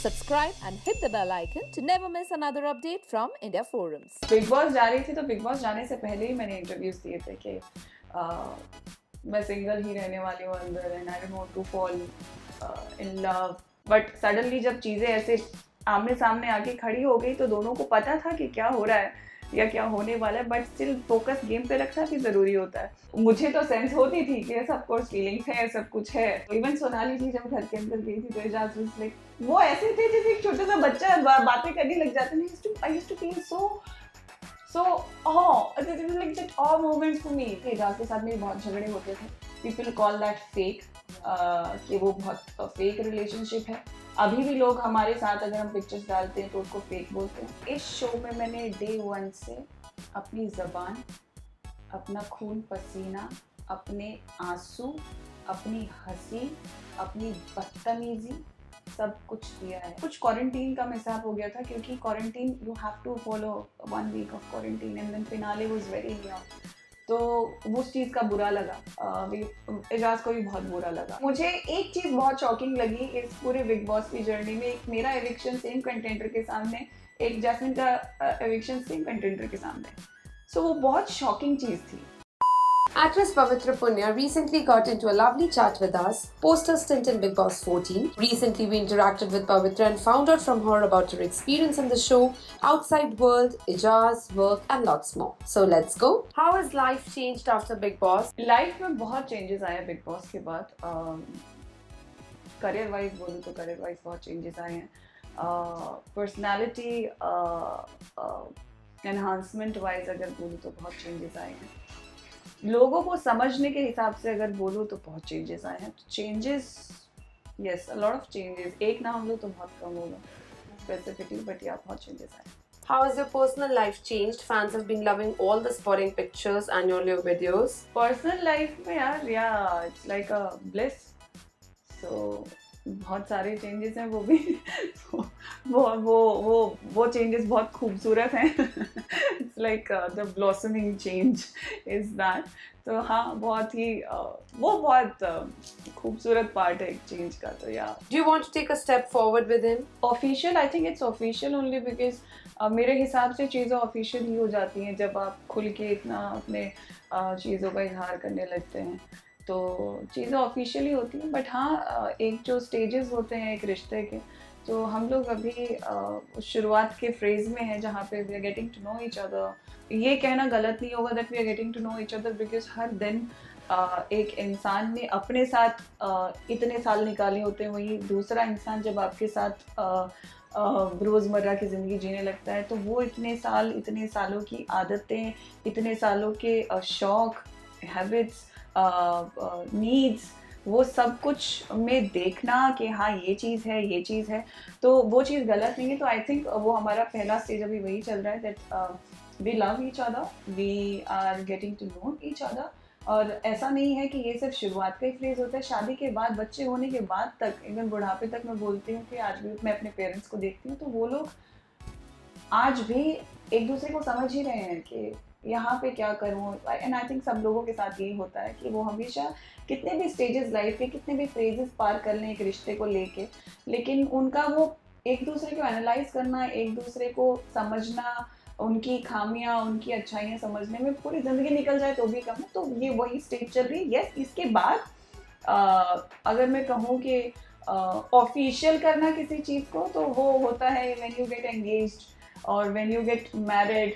Subscribe and hit the bell icon to never miss another update from India Forums. Bigg Boss जा रही थी तो big boss जाने से पहले ही मैंने इंटरव्यूज़ दिए थे कि मैं सिंगल ही रहने वाली हूँ अंदर and I don't want to fall in love but suddenly जब चीज़ें ऐसे आमने सामने आके खड़ी हो गई तो दोनों को पता था कि क्या हो रहा है या क्या होने वाला है बट स्टिल फोकस गेम पे रखना भी ज़रूरी होता है। मुझे तो सेंस होती थी कि सब कोर्स फीलिंग्स है सब कुछ है। इवन सोनाली जी जब घर के अंदर गई थी तो एजाज लाइक वो ऐसे थे जैसे एक छोटा सा बच्चा बा, बातें करने लग जाता है I used to feel so so is like such awe moments for me Ejaz के साथ मेरे बहुत झगड़े होते थे। पीपल कॉल दैट फेक कि वो बहुत फेक रिलेशनशिप है। अभी भी लोग हमारे साथ अगर हम पिक्चर्स डालते हैं तो उसको फेक बोलते हैं। इस शो में मैंने डे वन से अपनी ज़बान, अपना खून पसीना, अपने आँसू, अपनी हँसी, अपनी बदतमीजी सब कुछ दिया है। कुछ क्वारंटीन का मिसाब हो गया था क्योंकि quarantine you have to follow one week of quarantine and then finale was very तो उस चीज़ का बुरा लगा। एजाज को भी बहुत बुरा लगा। मुझे एक चीज़ बहुत शॉकिंग लगी इस पूरे बिग बॉस की जर्नी में। एक मेरा एविक्शन सेम कंटेंटर के सामने एक जैसमिन का एविक्शन सेम कंटेंटर के सामने। सो so, वो बहुत शॉकिंग चीज़ थी। Actress Pavitra Punya recently got into a lovely chat with us, post her stint in Big Boss 14. Recently, we interacted with Pavitra and found out from her about her experience in the show, outside world, ijaz, work, and lots more. So let's go. How has life changed after Big Boss? Life में बहुत changes आए Big Boss के बाद. Career wise बोलूँ तो career wise बहुत changes आए हैं पर्सनालिटी एनहांसमेंट वाइज अगर बोलूँ तो बहुत चेंजेस आए हैं लोगों को समझने के हिसाब से अगर बोलूँ तो बहुत चेंजेस आए हैं changes yes a lot of changes एक ना हम तो बहुत कम होगा स्पेसिफिकली बट या बहुत चेंजेस आए How has your personal life changed? Fans have been loving all the sporting pictures and your new videos. Personal life में यार yeah it's like a bliss. So बहुत सारे चेंजेस हैं वो भी वो वो वो वो चेंजेस बहुत खूबसूरत हैं। It's like the blossoming change is that तो हाँ बहुत ही uh, वो बहुत uh, खूबसूरत पार्ट है एक चेंज का तो या do you want to take a step forward with him official I think it's official only because मेरे हिसाब से चीज़ें ऑफिशियल ही हो जाती हैं जब आप खुल के इतना अपने uh, चीज़ों का इजहार करने लगते हैं। तो चीज़ें ऑफिशियली होती हैं बट हाँ एक जो स्टेजेस होते हैं एक रिश्ते के तो हम लोग अभी उस शुरुआत के फ्रेज में हैं जहाँ पे we are getting to know each other ये कहना गलत नहीं होगा that we are getting to know each other because हर दिन एक इंसान ने अपने साथ इतने साल निकाले होते हैं। वही दूसरा इंसान जब आपके साथ रोज़मर्रा की ज़िंदगी जीने लगता है तो वो इतने साल, इतने सालों की आदतें, इतने सालों के शौक़ हैबिट्स नीड्स वो सब कुछ में देखना कि हाँ ये चीज़ है, ये चीज़ है तो वो चीज़ गलत नहीं है। तो आई थिंक वो हमारा पहला स्टेज अभी वही चल रहा है that we love each other we are getting to know each other और ऐसा नहीं है कि ये सिर्फ़ शुरुआत का ही फ्रेज होता है। शादी के बाद, बच्चे होने के बाद तक इवन बुढ़ापे तक मैं बोलती हूँ कि आज भी मैं अपने पेरेंट्स को देखती हूँ तो वो लोग आज भी एक दूसरे को समझ ही रहे हैं कि यहाँ पे क्या करूँ? एंड आई थिंक सब लोगों के साथ यही होता है कि वो हमेशा कितने भी स्टेजेस लाइफ के कितने भी फेजेस पार कर लें एक रिश्ते को लेके लेकिन उनका वो एक दूसरे को एनालाइज करना एक दूसरे को समझना उनकी खामियाँ उनकी अच्छाइयाँ समझने में पूरी ज़िंदगी निकल जाए तो भी कम है। तो ये वही स्टेज चल रही है। यस इसके बाद आ, अगर मैं कहूँ कि ऑफिशियल करना किसी चीज़ को तो वो होता है व्हेन यू गेट एंगेज और when you get married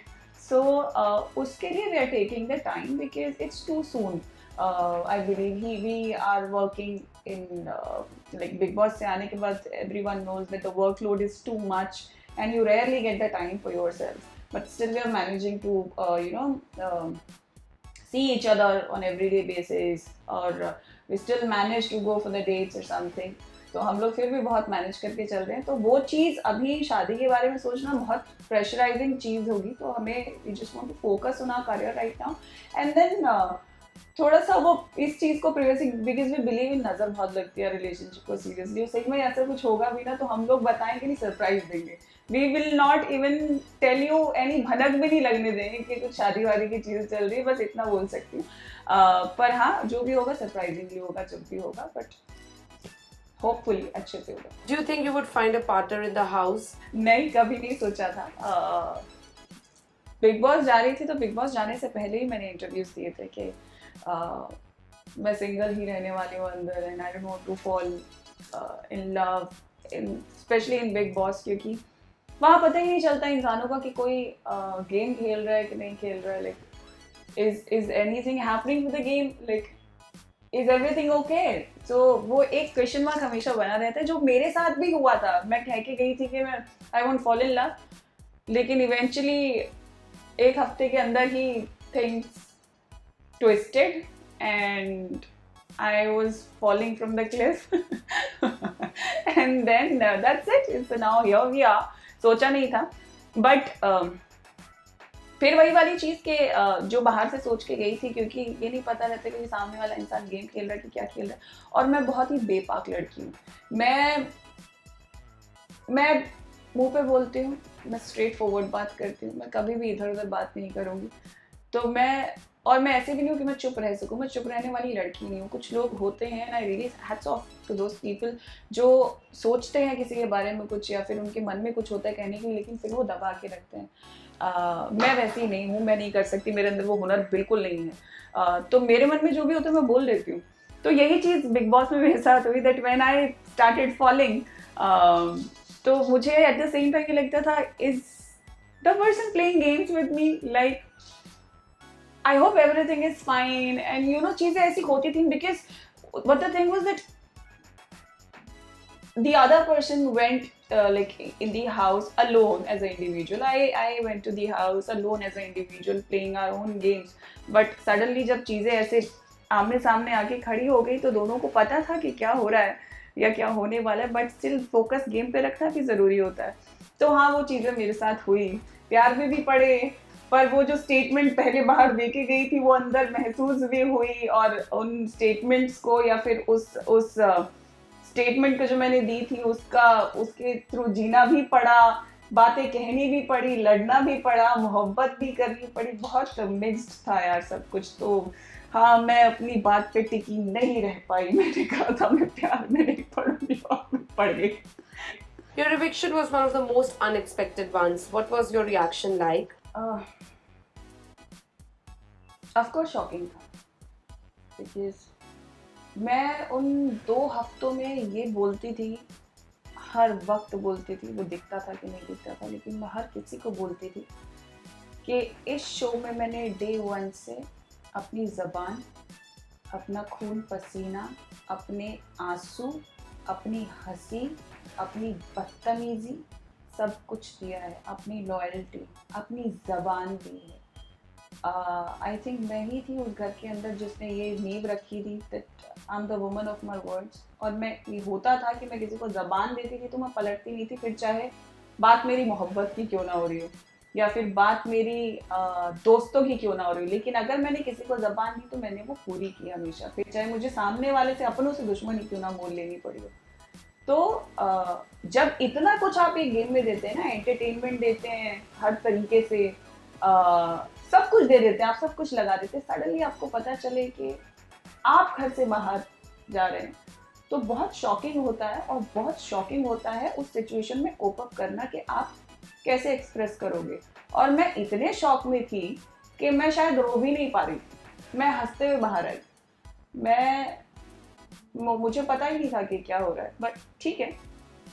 So uh, uske liye we are taking the time because it's too soon. Uh, I believe he, we are working in uh, like Big Boss se aane ke baad everyone knows that the workload is too much and you rarely get the time for yourself. But still we are managing to uh, you know um, see each other on everyday basis or uh, we still manage to go for the dates or something. तो हम लोग फिर भी बहुत manage करके चल रहे हैं। तो वो चीज़ अभी शादी के बारे में सोचना बहुत प्रेशराइजिंग चीज़ होगी। तो हमें just want to focus on our career right now and then थोड़ा सा वो इस चीज़ को privacy because we believe in नज़र बहुत लगती है रिलेशनशिप को सीरियसली सही में ऐसा कुछ होगा भी ना तो हम लोग बताएँगे नहीं सरप्राइज़ देंगे। We will not even tell you any भनक भी नहीं लगने देंगे कि कुछ शादी वादी की चीज़ चल रही है बस इतना बोल सकती हूँ। Uh, पर हाँ जो भी होगा सरप्राइजिंगली होगा जब भी होगा बट होपफुली अच्छे से होगा Do you think you would find a partner in the house? नहीं कभी नहीं सोचा था। बिग बॉस जा रही थी तो बिग बॉस जाने से पहले ही मैंने इंटरव्यूज़ दिए थे कि uh, मैं सिंगल ही रहने वाली हूँ अंदर and I don't want to fall in love in specially in Bigg Boss क्योंकि वहाँ पता ही नहीं चलता इंसानों का कि कोई गेम uh, खेल रहा है कि नहीं खेल रहा है like is is anything happening with the game like is everything okay so वो एक क्वेश्चन मार्क हमेशा बना रहता है जो मेरे साथ भी हुआ था मैं कह के गई थी कि मैं I won't fall in love लेकिन इवेंचुअली एक हफ़्ते के अंदर ही things twisted and I was falling from the cliff. and then uh, that's it. It's now here we are. सोचा नहीं था बट uh, फिर वही वाली चीज़ के जो बाहर से सोच के गई थी, क्योंकि ये नहीं पता रहता कि सामने वाला इंसान गेम खेल रहा है कि क्या खेल रहा है। और मैं बहुत ही बेपाक लड़की हूँ। मैं मैं मुँह पे बोलती हूँ, मैं स्ट्रेट फॉरवर्ड बात करती हूँ, मैं कभी भी इधर उधर बात नहीं करूँगी। तो मैं और मैं ऐसे भी नहीं हूँ कि मैं चुप रह सकूँ। मैं चुप रहने वाली लड़की नहीं हूँ। कुछ लोग होते हैं I really hats off to those people जो सोचते हैं किसी के बारे में कुछ या फिर उनके मन में कुछ होता है कहने के लिए लेकिन फिर वो दबा के रखते हैं। uh, मैं वैसी नहीं हूँ मैं नहीं कर सकती मेरे अंदर वो हुनर बिल्कुल नहीं है। uh, तो मेरे मन में जो भी होता है मैं बोल देती हूँ। तो यही चीज़ बिग बॉस में मेरे साथ हुई that when I started following तो मुझे एट द सेम टाइम ये लगता था is the person playing games with me like I hope everything is fine and you know चीज़ें ऐसी होती थी because what the thing was that the other person went uh, like in the house alone as an individual i i went to the house alone as an individual playing our own games but suddenly जब चीज़ें ऐसे आमने सामने आके खड़ी हो गई तो दोनों को पता था कि क्या हो रहा है या क्या होने वाला है बट स्टिल फोकस गेम पे रखना भी ज़रूरी होता है तो हाँ वो चीज़ें मेरे साथ हुई प्यार में भी पड़े पर वो जो स्टेटमेंट पहले बाहर दे के गई थी, वो अंदर महसूस भी हुई और उन स्टेटमेंट्स को या फिर उस उस स्टेटमेंट को जो मैंने दी थी, उसका, उसके थ्रू जीना भी पड़ा, बातें कहनी भी पड़ी, लड़ना भी पड़ा, मोहब्बत भी करनी पड़ी, बहुत मिक्सड था यार सब कुछ तो हाँ मैं अपनी बात पे टिकी नहीं रह पाई मैंने कहा था, मैं प्यार में नहीं पढ़ूँगी पढ़ गई Your eviction was one of the most unexpected ones. What was your reaction like? Uh, of course shocking था बिकॉज़ मैं उन दो हफ्तों में ये बोलती थी हर वक्त बोलती थी वो दिखता था कि नहीं दिखता था लेकिन मैं हर किसी को बोलती थी कि इस शो में मैंने डे वन से अपनी ज़बान अपना खून पसीना अपने आँसू अपनी हँसी अपनी बदतमीज़ी सब कुछ दिया है अपनी लॉयल्टी अपनी ज़बान दी है। आई थिंक मैं ही थी उस घर के अंदर जिसने ये नींव रखी थी that I am the woman of my words और मैं ये होता था कि मैं किसी को ज़बान देती थी तो मैं पलटती नहीं थी फिर चाहे बात मेरी मोहब्बत की क्यों ना हो रही हो या फिर बात मेरी आ, दोस्तों की क्यों ना हो रही लेकिन अगर मैंने किसी को जबान दी तो मैंने वो पूरी की हमेशा। फिर चाहे मुझे सामने वाले से अपनों से दुश्मनी क्यों ना मोल लेनी पड़ी हो। तो जब इतना कुछ आप एक गेम में देते हैं ना एंटरटेनमेंट देते हैं, हर तरीके से सब कुछ दे देते हैं, आप सब कुछ लगा देते हैं सडनली आपको पता चले कि आप घर से बाहर जा रहे हैं। तो बहुत शॉकिंग होता है और बहुत शॉकिंग होता है उस सिचुएशन में कोप अप करना कि आप कैसे एक्सप्रेस करोगे। और मैं इतने शौक में थी कि मैं शायद रो भी नहीं पा रही मैं हँसते हुए बाहर आई। मैं मुझे पता ही नहीं था कि क्या हो रहा है। बट ठीक है।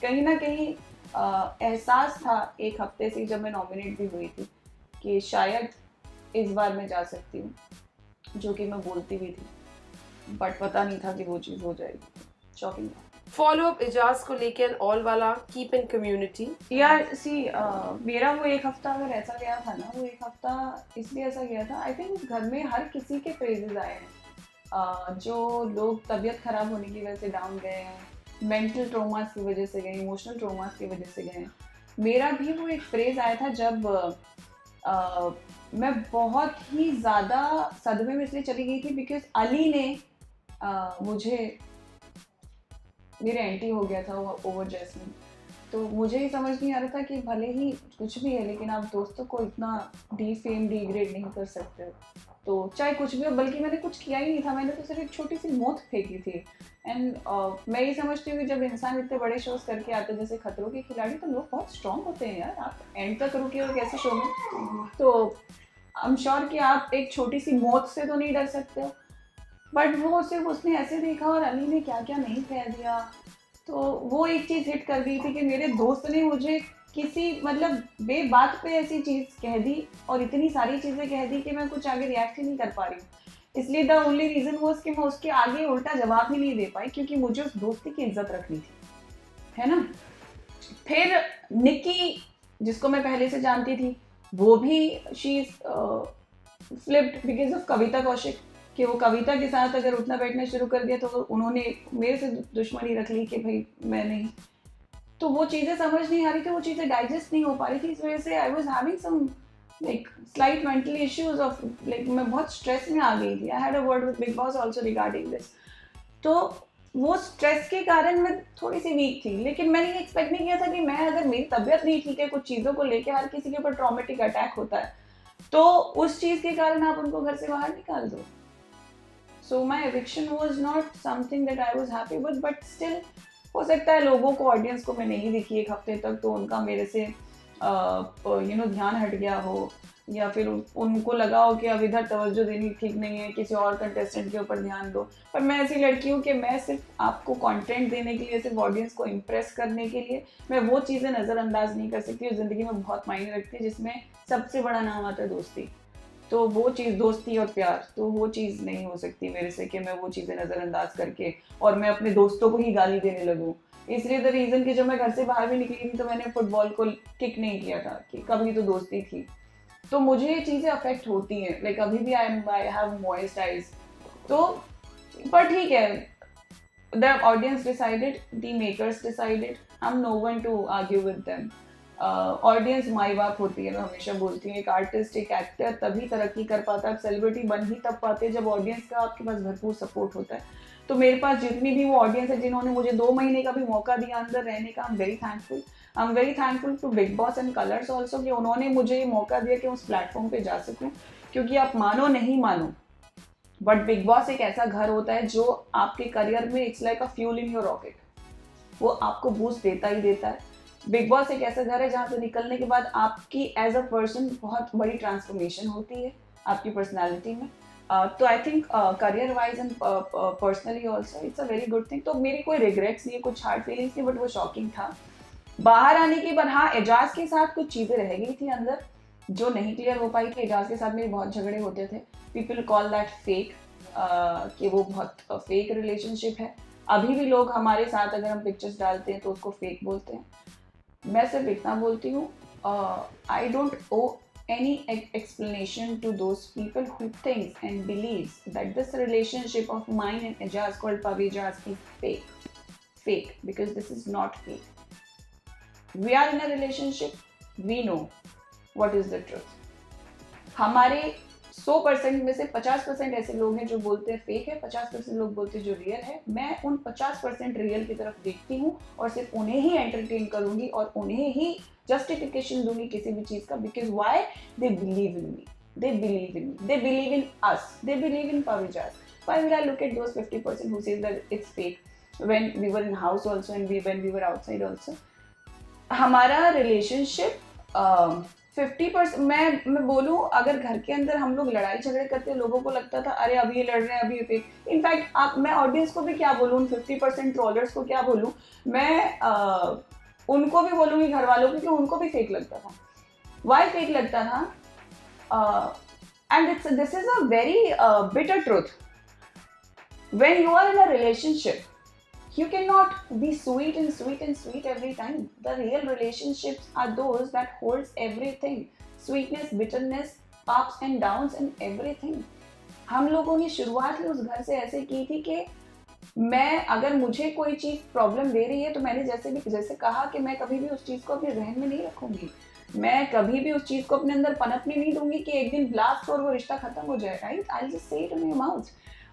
कहीं ना कहीं एहसास था एक हफ़्ते से जब मैं नॉमिनेट भी हुई थी कि शायद इस बार मैं जा सकती हूँ जो कि मैं बोलती भी थी। बट पता नहीं था कि वो चीज़ हो जाएगी। शॉकिंग फॉलो अप इजाज को लेके ऑल वाला कीप इन कम्युनिटी यार सी मेरा वो एक हफ़्ता अगर ऐसा गया था ना वो एक हफ़्ता इसलिए ऐसा गया था आई थिंक घर में हर किसी के फ्रेजेस आए हैं। जो लोग तबीयत खराब होने की वजह से डाउन गए हैं मेंटल ट्रोमास की वजह से गए इमोशनल ट्रोमास की वजह से गए मेरा भी वो एक फ्रेज आया था जब uh, मैं बहुत ही ज़्यादा सदमे में इसलिए चली गई थी बिकॉज़ अली ने uh, मुझे मेरे एंटी हो गया था वो ओवर जैसमिन तो मुझे ही समझ नहीं आ रहा था कि भले ही कुछ भी है लेकिन आप दोस्तों को इतना डी डिग्रेड नहीं कर सकते तो चाहे कुछ भी हो बल्कि मैंने कुछ किया ही नहीं था। मैंने तो सिर्फ़ एक छोटी सी मोत फेंकी थी। एंड uh, मैं ये समझती हूँ कि जब इंसान इतने बड़े शोज़ करके आते हैं जैसे खतरों के खिलाड़ी तो लोग बहुत स्ट्रांग होते हैं यार। आप एंड तक रुके हो कैसे शो में? तो आई एम श्योर कि आप एक छोटी सी मौत से तो नहीं डर सकते बट वो सिर्फ़ उसने ऐसे देखा और अली ने क्या क्या नहीं कह दिया। तो वो एक चीज़ हिट कर दी थी कि मेरे दोस्त ने मुझे किसी मतलब बे बात पे ऐसी चीज़ कह दी और इतनी सारी चीज़ें कह दी कि मैं कुछ आगे रिएक्ट ही नहीं कर पा रही इसलिए द ओनली रीज़न वो कि मैं उसके आगे उल्टा जवाब ही नहीं दे पाई क्योंकि मुझे उस दोस्ती की इज़्ज़त रखनी थी। है ना? फिर निक्की जिसको मैं पहले से जानती थी, वो भी she flipped because of Kavita Kaushik कि वो कविता के साथ अगर उठना बैठना शुरू कर दिया तो उन्होंने मेरे से दुश्मनी रख ली कि भाई मैं नहीं। तो वो चीज़ें समझ नहीं आ रही थी, वो चीज़ें डाइजेस्ट नहीं हो पा रही थी, इस वजह से I was having some like slight mental issues of like मैं बहुत स्ट्रेस में आ गई थी। I had a word with Bigg Boss also regarding this तो वो स्ट्रेस के कारण मैं थोड़ी सी वीक थी, लेकिन मैंने ये एक्सपेक्ट नहीं किया था कि मैं अगर मेरी तबीयत नहीं ठीक है, कुछ चीज़ों को लेकर हर किसी के ऊपर ट्रॉमेटिक अटैक होता है तो उस चीज़ के कारण आप उनको घर से बाहर निकाल दो। So my eviction was not something that I was happy with but still हो सकता है लोगों को ऑडियंस को मैं नहीं दिखी एक हफ़्ते तक तो उनका मेरे से यू नो ध्यान हट गया हो, या फिर उनको लगा हो कि अब इधर तवज्जो देनी ठीक नहीं है, किसी और कंटेस्टेंट के ऊपर ध्यान दो। पर मैं ऐसी लड़की हूँ कि मैं सिर्फ़ आपको कंटेंट देने के लिए, सिर्फ़ ऑडियंस को इम्प्रेस करने के लिए, मैं वो चीज़ें नज़रअंदाज नहीं कर सकती ज़िंदगी में बहुत मायने रखती है, जिसमें सबसे बड़ा नाम आता है दोस्ती। तो वो चीज़ दोस्ती और प्यार तो वो चीज़ नहीं हो सकती मेरे से कि मैं वो चीज़ें नज़रअंदाज करके और मैं अपने दोस्तों को ही गाली देने लगूँ। इसलिए द रीज़न कि जब मैं घर से बाहर भी निकली थी तो मैंने फुटबॉल को किक नहीं किया था, कि कभी तो दोस्ती थी। तो मुझे ये चीज़ें अफेक्ट होती हैं लाइक अभी भी I am I have moist eyes तो पर ठीक है the audience decided the makers decided I am no one to argue with them audience my बाप होती है, मैं हमेशा बोलती हूँ, एक आर्टिस्ट एक एक्टर तभी तरक्की कर पाता है आप सेलिब्रिटी बन ही तब पाते हैं जब ऑडियंस का आपके पास भरपूर सपोर्ट होता है। तो मेरे पास जितनी भी वो ऑडियंस है, जिन्होंने मुझे दो महीने का भी मौका दिया अंदर रहने का I am very thankful I am very thankful to Bigg Boss and Colors also कि उन्होंने मुझे ये मौका दिया कि उस प्लेटफॉर्म पर जा सकूँ, क्योंकि आप मानो नहीं मानो बट बिग बॉस एक ऐसा घर होता है जो आपके करियर में it's like a fuel in your rocket वो आपको बूस्ट देता ही देता है। बिग बॉस एक ऐसा घर है जहाँ से निकलने के बाद आपकी एज अ पर्सन बहुत बड़ी ट्रांसफॉर्मेशन होती है आपकी पर्सनैलिटी में। तो I think career wise and personally also it's a very good thing तो मेरी कोई रिग्रेट्स नहीं है, कुछ हार्ड फीलिंग्स नहीं बट वो शॉकिंग था। बाहर आने के बाद हाँ एजाज के साथ कुछ चीज़ें रह गई थी अंदर, जो नहीं क्लियर हो पाई थी। एजाज के साथ मेरे बहुत झगड़े होते थे। पीपल कॉल दैट फेक कि वो बहुत फेक रिलेशनशिप है। अभी भी लोग हमारे साथ अगर हम पिक्चर्स डालते हैं तो उसको फेक बोलते हैं। मैं सिर्फ़ इतना बोलती हूँ I don't owe any explanation to those people who thinks and believe that this relationship of mind and Eijaz called Pavijaz is fake fake because this is not fake we are in a relationship we know what is the truth हमारे सौ percent में से पचास percent ऐसे लोग हैं जो बोलते हैं फेक है, पचास परसेंट लोग बोलते हैं जो रियल है। मैं उन पचास परसेंट रियल की तरफ़ देखती हूँ और सिर्फ़ उन्हें ही एंटरटेन करूँगी और उन्हें ही जस्टिफिकेशन दूँगी किसी भी चीज़ का because why they believe in me they believe in they believe in us they believe in Pavijaz why will I look at those 50% who says that it's fake? When we were in house also and we, when हमारा relationship fifty percent मैं मैं बोलूँ अगर घर के अंदर हम लोग लड़ाई झगड़े करते लोगों को लगता था अरे अभी ये लड़ रहे हैं अभी ये फेक. इनफैक्ट आप मैं ऑडियंस को भी क्या बोलूँ फिफ्टी परसेंट ट्रॉलर्स को क्या बोलूँ मैं आ, उनको भी बोलूँगी घर वालों को कि उनको भी फेक लगता था। वाई फेक लगता था? And it's this is a very bitter truth when you are in a relationship you cannot be sweet and sweet and sweet every time. The real relationships are those that holds everything. Sweetness, bitterness, ups and downs and everything. हम लोगों ने शुरुआत ही उस घर से ऐसे की थी कि मैं, अगर मुझे कोई चीज़ प्रॉब्लम दे रही है तो मैंने जैसे भी, जैसे कहा कि मैं कभी भी उस चीज़ को अपने जहन में नहीं रखूँगी। मैं कभी भी उस चीज़ को अपने अंदर पनपने नहीं दूँगी कि एक दिन ब्लास्ट और वो रिश्ता खत्म हो जाए राइट आई जस्ट से इन योर माउथ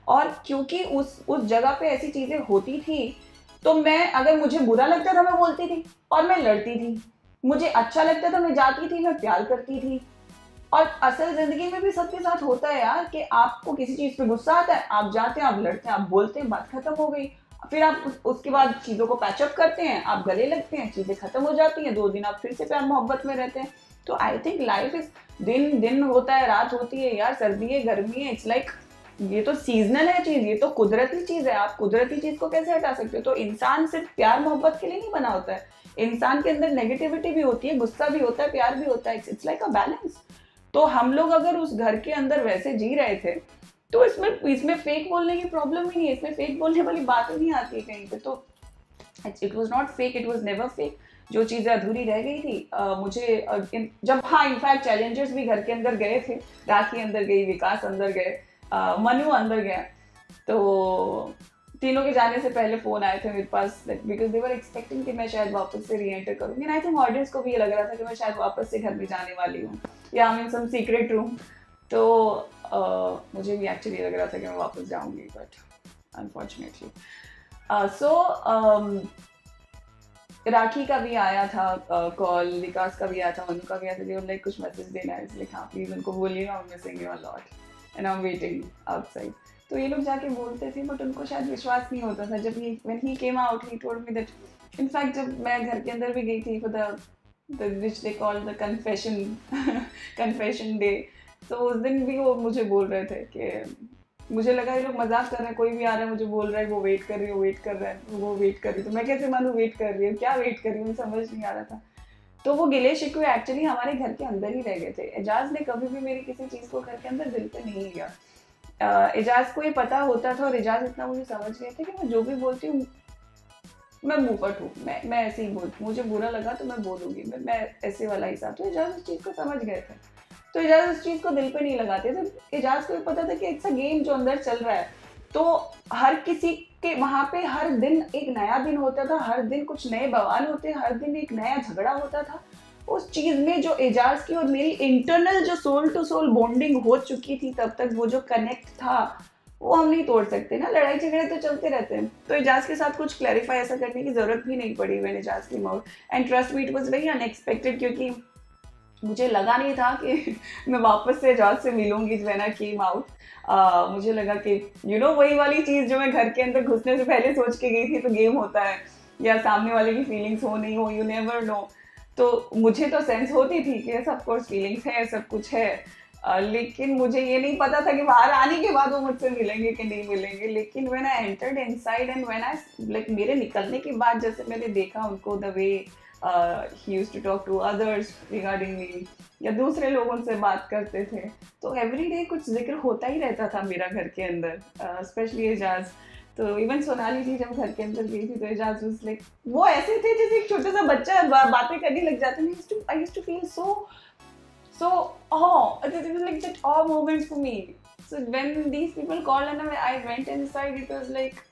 और क्योंकि उस उस जगह पे ऐसी चीज़ें होती थी तो मैं अगर मुझे बुरा लगता था मैं बोलती थी और मैं लड़ती थी। मुझे अच्छा लगता था मैं जाती थी मैं प्यार करती थी। और असल ज़िंदगी में भी सबके साथ होता है यार कि आपको किसी चीज़ पे गुस्सा आता है आप जाते हैं आप लड़ते हैं आप बोलते हैं बात खत्म हो गई। फिर आप उस, उसके बाद चीज़ों को पैचअप करते हैं आप गले लगते हैं चीज़ें खत्म हो जाती हैं दो दिन आप फिर से प्यार मोहब्बत में रहते हैं। तो आई थिंक लाइफ इज़ दिन दिन होता है रात होती है यार सर्दी है गर्मी है इट्स लाइक ये तो सीजनल है चीज़ ये तो कुदरती चीज़ है। आप कुदरती चीज़ को कैसे हटा सकते हो? तो इंसान सिर्फ़ प्यार मोहब्बत के लिए नहीं बना होता है। इंसान के अंदर नेगेटिविटी भी होती है गुस्सा भी होता है प्यार भी होता है। इट्स लाइक अ बैलेंस तो हम लोग अगर उस घर के अंदर वैसे जी रहे थे तो इसमें इसमें फेक बोलने की प्रॉब्लम ही नहीं है। इसमें फेक बोलने वाली बात ही नहीं आती है कहीं पे। तो it was not fake it was never fake जो चीज़ें अधूरी रह गई थी आ, मुझे आ, जब हाँ इनफैक्ट चैलेंजर्स भी घर के अंदर गए थे राखी अंदर गई विकास अंदर गए मनु अंदर गया। तो तीनों के जाने से पहले फ़ोन आए थे मेरे पास बिकॉज़ दे वर एक्सपेक्टिंग कि मैं शायद वापस से री एंटर करूँगी आई थिंक ऑडियंस को भी ये लग रहा था कि मैं शायद वापस से घर में जाने वाली हूँ या I mean some secret room तो uh, मुझे भी एक्चुअली लग रहा था कि मैं वापस जाऊँगी बट अनफॉर्चुनेटली सो राखी का भी आया था कॉल uh, विकास का भी आया था मनु का भी आया था। लाइक कुछ मैसेज देना है इसलिए हाँ प्लीज़ उनको बोलिए I am missing you lot and I am waiting outside तो ये लोग जाके बोलते थे बट उनको शायद विश्वास नहीं होता था जब ही when he came out he told me that in fact जब मैं घर के अंदर भी गई थी for the which they call the confession confession day तो उस दिन भी वो मुझे बोल रहे थे कि, मुझे लगा ये लोग मज़ाक कर रहे हैं, कोई भी आ रहा है, मुझे बोल रहा है, वो वेट कर रही है वेट कर रहा है, वो वेट कर रही है। तो मैं कैसे मानू वेट कर रही हूँ, क्या वेट कर रही हूँ समझ नहीं आ रहा था। तो वो गिले शिकवे एक्चुअली हमारे घर के अंदर ही रह गए थे। एजाज ने कभी भी मेरी किसी चीज़ को घर के अंदर दिल पे नहीं लिया। एजाज को ये पता होता था और एजाज इतना मुझे समझ गए थे कि मैं जो भी बोलती हूँ, मैं मुँह पर हूँ मैं मैं ऐसे ही बोलती मुझे बुरा लगा तो मैं बोलूँगी, मैं मैं ऐसे वाला हिसाब तो एजाज उस चीज़ को समझ गए थे। तो एजाज उस चीज़ को दिल पे नहीं लगाते थे। एजाज को भी पता था कि अ गेम जो अंदर चल रहा है। तो हर किसी के, वहाँ पे हर दिन एक नया दिन होता था, हर दिन कुछ नए बवाल होते, हर दिन एक नया झगड़ा होता था। उस चीज़ में जो एजाज की और मेरी इंटरनल जो सोल टू सोल बॉन्डिंग हो चुकी थी, तब तक वो जो कनेक्ट था, वो हम नहीं तोड़ सकते ना। लड़ाई झगड़े तो चलते रहते हैं। तो एजाज के साथ कुछ क्लैरिफाई ऐसा करने की ज़रूरत भी नहीं पड़ी मैंने एजाज की mouth and trust me it was very unexpected क्योंकि मुझे लगा नहीं था कि मैं वापस से एजाज से मिलूँगी वेन आई केम आउट मुझे लगा कि यू you नो know, वही वाली चीज़ जो मैं घर के अंदर घुसने से पहले सोच के गई थी तो गेम होता है या सामने वाले की फीलिंग्स हो नहीं हो यू नेवर नो तो मुझे तो सेंस होती थी कि सब कोर्स फीलिंग्स है सब कुछ है. लेकिन मुझे ये नहीं पता था कि बाहर आने के बाद वो मुझसे मिलेंगे कि नहीं मिलेंगे. लेकिन when I entered inside and when I like मेरे निकलने के बाद जैसे मैंने देखा उनको the way he use to talk to others regarding me या दूसरे लोगों से बात करते थे। तो एवरी डे कुछ ज़िक्र होता ही रहता था मेरा घर के अंदर स्पेशली uh, एजाज तो इवन सोनाली जी जब घर के अंदर गई थी तो एजाज वाज लाइक वो ऐसे थे जैसे एक छोटा सा बच्चा बा, बातें करने लग जाते हैं I used to feel so so oh it was like that awe moment for me so when these people called and I went inside it was like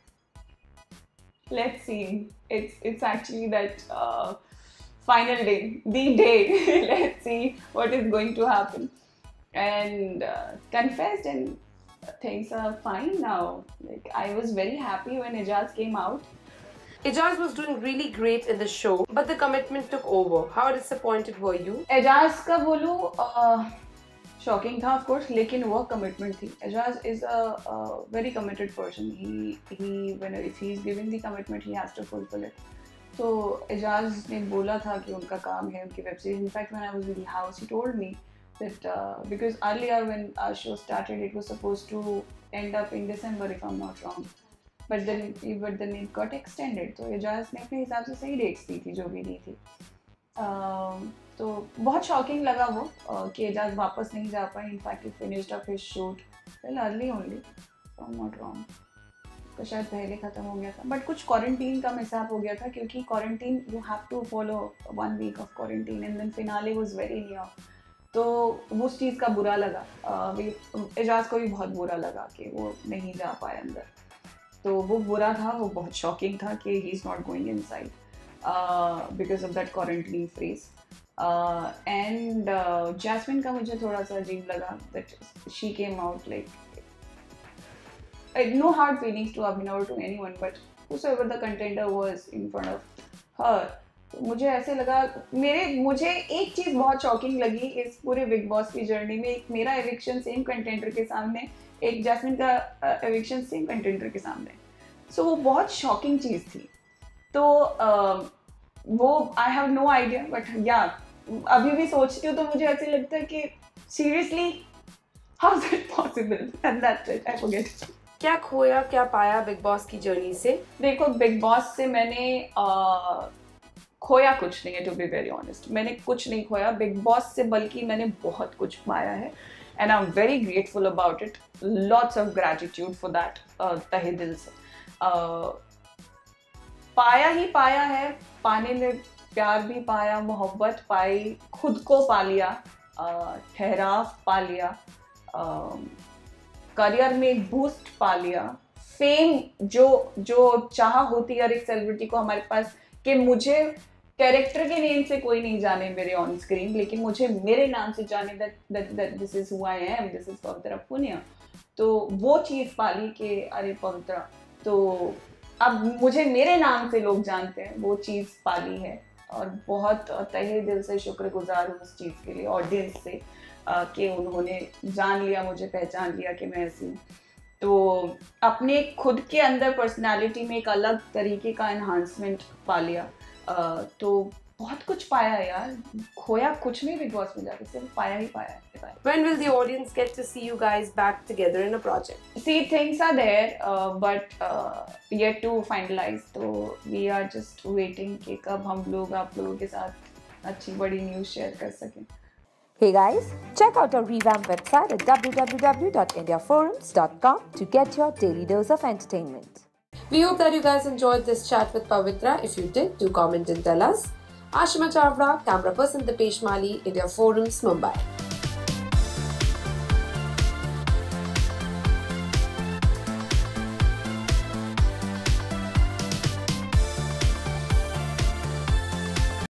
let's see it's it's actually that uh, final day the day let's see what is going to happen and uh, confessed and things are fine now. Like I was very happy when Ijaz came out. Ijaz was doing really great in the show, but the commitment took over. How disappointed were you? Ijaz का बोलूँ shocking था of course लेकिन वो commitment थी Ejaz is a very committed person he he when if he is giving the commitment he has to fulfil it तो एजाज ने बोला था कि उनका काम है उनकी web series in fact when I was in house he told me that uh, because earlier when our show started it was supposed to end up in December if I'm not wrong. But then but then it got extended तो एजाज ने अपने हिसाब से सही dates दी थी जो भी दी थी। Uh, तो बहुत शॉकिंग लगा वो uh, कि एजाज वापस नहीं जा पाए। In fact it finished up his shoot well early only I am not wrong तो शायद पहले ख़त्म हो गया था। बट कुछ क्वारंटीन का मिसाब हो गया था क्योंकि quarantine you have to follow one week of quarantine and then finale was very near तो उस चीज़ का बुरा लगा। एजाज को भी बहुत बुरा लगा कि वो नहीं जा पाए अंदर। तो वो बुरा था, वो बहुत शॉकिंग था कि he is not going inside because of that quarantine phase and Jasmin का मुझे थोड़ा सा अजीब लगा that she came out like no hard feelings to Abhinav to anyone but whosoever the contender was in front of her मुझे ऐसे लगा मेरे मुझे एक चीज़ बहुत शॉकिंग लगी इस पूरे बिग बॉस की जर्नी में एक मेरा एविक्शन सेम कंटेंटर के सामने एक जैस्मिन का एविक्शन सेम कंटेंटर के सामने। सो so, वो बहुत शॉकिंग चीज़ थी। तो वो I have no idea but yeah अभी भी सोचती हूँ तो मुझे ऐसे लगता है कि seriously how is it possible and I forget क्या खोया क्या पाया बिग बॉस की जर्नी से? देखो बिग बॉस से मैंने uh, खोया कुछ नहीं है टू बी वेरी ऑनेस्ट मैंने कुछ नहीं खोया। बिग बॉस से बल्कि मैंने बहुत कुछ पाया है। And I am very grateful about it lots of gratitude for that तहे दिल से। uh, पाया ही पाया है। पाने में प्यार भी पाया मोहब्बत पाई खुद को पा लिया ठहराव पा लिया करियर में एक बूस्ट पा लिया। फेम जो जो चाह होती है हर एक सेलिब्रिटी को हमारे पास कि मुझे कैरेक्टर के नेम से कोई नहीं जाने मेरे ऑन स्क्रीन लेकिन मुझे मेरे नाम से जाने this is who I am this is Pavitra Punia तो वो चीज़ पाली कि अरे पवित्रा तो अब मुझे मेरे नाम से लोग जानते हैं, वो चीज़ पाली है। और बहुत तहे दिल से शुक्रगुजार हूँ उस चीज़ के लिए ऑडियंस से। कि उन्होंने जान लिया मुझे पहचान लिया कि मैं ऐसी हूँ तो अपने खुद के अंदर पर्सनालिटी में एक अलग तरीके का इन्हांसमेंट पा लिया तो बहुत कुछ पाया यार खोया कुछ नहीं बिग बॉस में जाके सिर्फ़ पाया ही पाया When will the audience get to see you guys back together in a project? See, things are there, uh, but uh, yet to finalize. So we are just waiting कि कब हम लोग आप लोगों के साथ अच्छी बड़ी न्यूज़ शेयर कर सकें. Hey guys, check out our revamped website at www.indiaforums.com to get your daily dose of entertainment. We hope that you guys enjoyed this chat with Pavitra. If you did, do comment and tell us. Ashima Chavra, camera person Dipesh Mali, India Forums, Mumbai.